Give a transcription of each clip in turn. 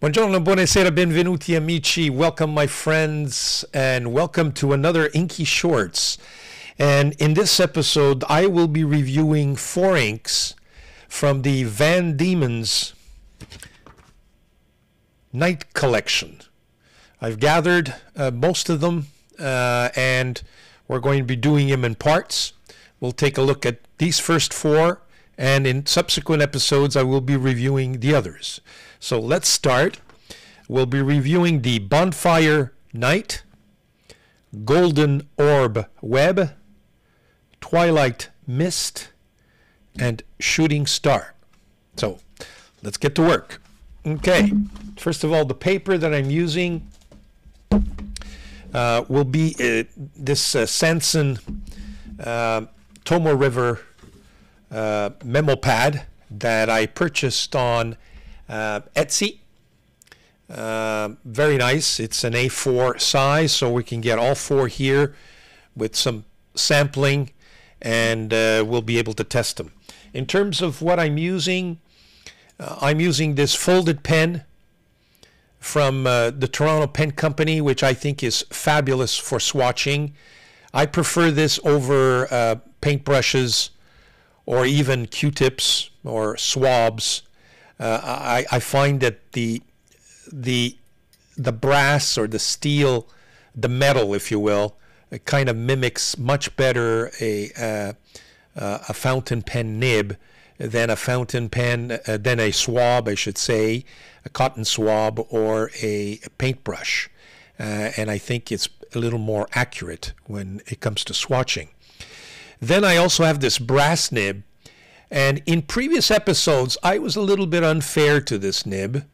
Buongiorno, buonasera, benvenuti amici. Welcome, my friends, and welcome to another Inky Shorts. And in this episode, I will be reviewing four inks from the Van Dieman's Night Collection. I've gathered uh, most of them, uh, and we're going to be doing them in parts. We'll take a look at these first four, and in subsequent episodes, I will be reviewing the others. So let's start. We'll be reviewing the Bonfire Night, Golden Orb Web, Twilight Mist, and Shooting Star. So let's get to work. Okay, first of all, the paper that I'm using uh, will be uh, this uh, Sanzen uh, Tomoe River uh, memo pad that I purchased on uh, Etsy. Uh, very nice. It's an A4 size, so we can get all four here with some sampling, and uh, we'll be able to test them. In terms of what I'm using, uh, I'm using this folded pen from uh, the Toronto Pen Company, which I think is fabulous for swatching. I prefer this over paintbrushes or even Q-tips or swabs. Uh, I, I find that the the the brass or the steel, the metal, if you will, it kind of mimics much better a uh, uh, a fountain pen nib than a fountain pen uh, than a swab, I should say, a cotton swab or a, a paintbrush, uh, and I think it's a little more accurate when it comes to swatching. Then I also have this brass nib. And in previous episodes, I was a little bit unfair to this nib.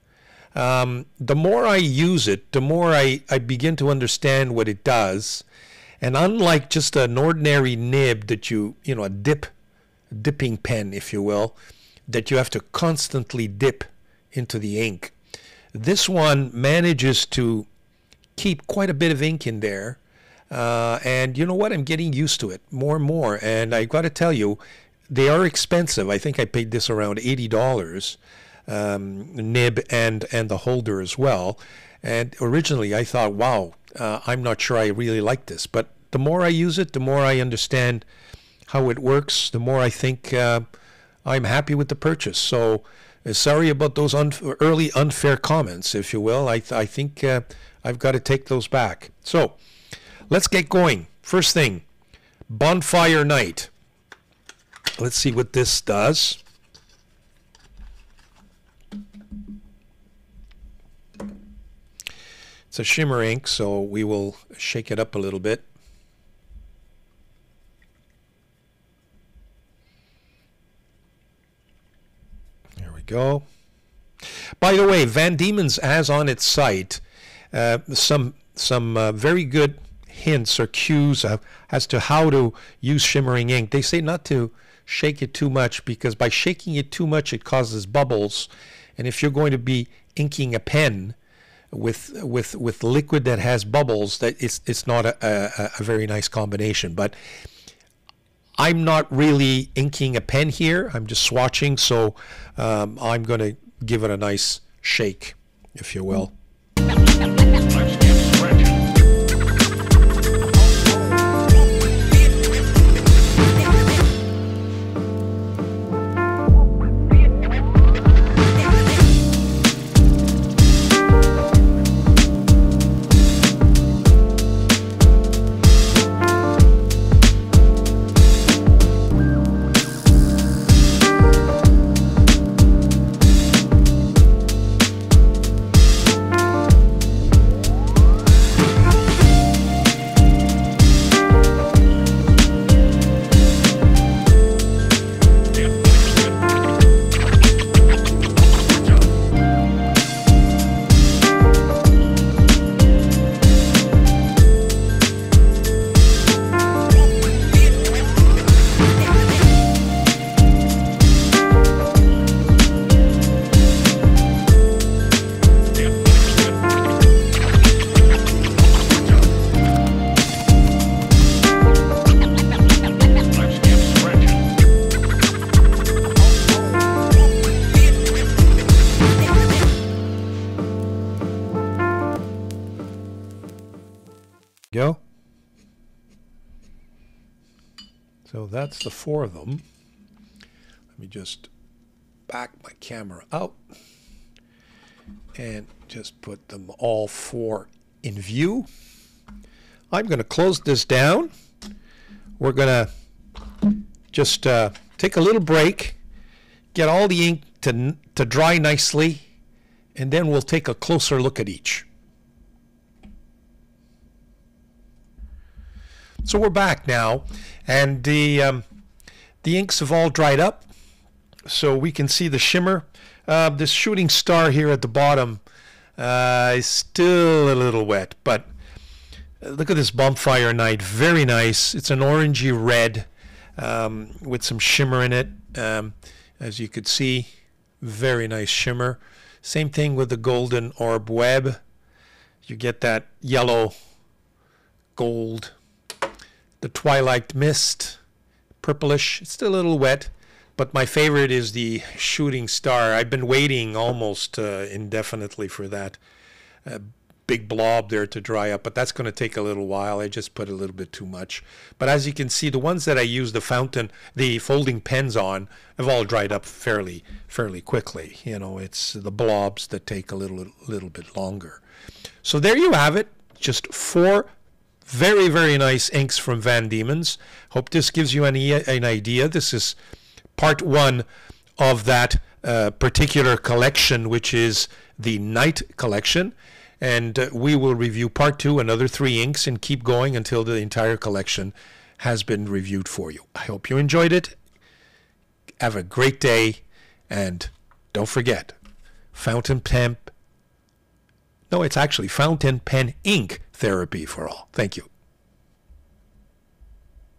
Um, the more I use it, the more I, I begin to understand what it does. And unlike just an ordinary nib that you, you know, a dip, dipping pen, if you will, that you have to constantly dip into the ink, this one manages to keep quite a bit of ink in there uh, and you know what? I'm getting used to it more and more. And I got to tell you, they are expensive. I think I paid this around eighty dollars, um, nib and and the holder as well. And originally I thought, wow, uh, I'm not sure I really like this. But the more I use it, the more I understand how it works. The more I think uh, I'm happy with the purchase. So uh, sorry about those un- early unfair comments, if you will. I th- I think uh, I've got to take those back. So. Let's get going. First thing, Bonfire Night. Let's see what this does. It's a shimmer ink, so we will shake it up a little bit. There we go. By the way, Van Dieman's has on its site uh, some some uh, very good hints or cues of, as to how to use shimmering ink. They say not to shake it too much because by shaking it too much, it causes bubbles. And if you're going to be inking a pen with with with liquid that has bubbles, that it's it's not a, a, a very nice combination. But I'm not really inking a pen here. I'm just swatching, so um, I'm going to give it a nice shake, if you will. Go. So that's the four of them. Let me just back my camera out and just put them all four in view. I'm going to close this down. We're going to just uh, take a little break, get all the ink to, to dry nicely, and then we'll take a closer look at each. So we're back now, and the um, the inks have all dried up, so we can see the shimmer. Uh, this shooting star here at the bottom uh, is still a little wet, but look at this bonfire night. Very nice. It's an orangey red um, with some shimmer in it, um, as you could see. Very nice shimmer. Same thing with the golden orb web. You get that yellow gold the Twilight Mist, purplish. It's still a little wet, but my favorite is the Shooting Star. I've been waiting almost uh, indefinitely for that uh, big blob there to dry up, but that's going to take a little while. I just put a little bit too much. But as you can see, the ones that I use the fountain, the folding pens on, have all dried up fairly, fairly quickly. You know, it's the blobs that take a little, little bit longer. So there you have it. Just four very, very nice inks from Van Dieman's. Hope this gives you an, an idea. This is part one of that uh, particular collection, which is the Night collection. And uh, we will review part two, another three inks, and keep going until the entire collection has been reviewed for you. I hope you enjoyed it. Have a great day, and don't forget, fountain pen. No, it's actually fountain pen ink therapy for all. Thank you.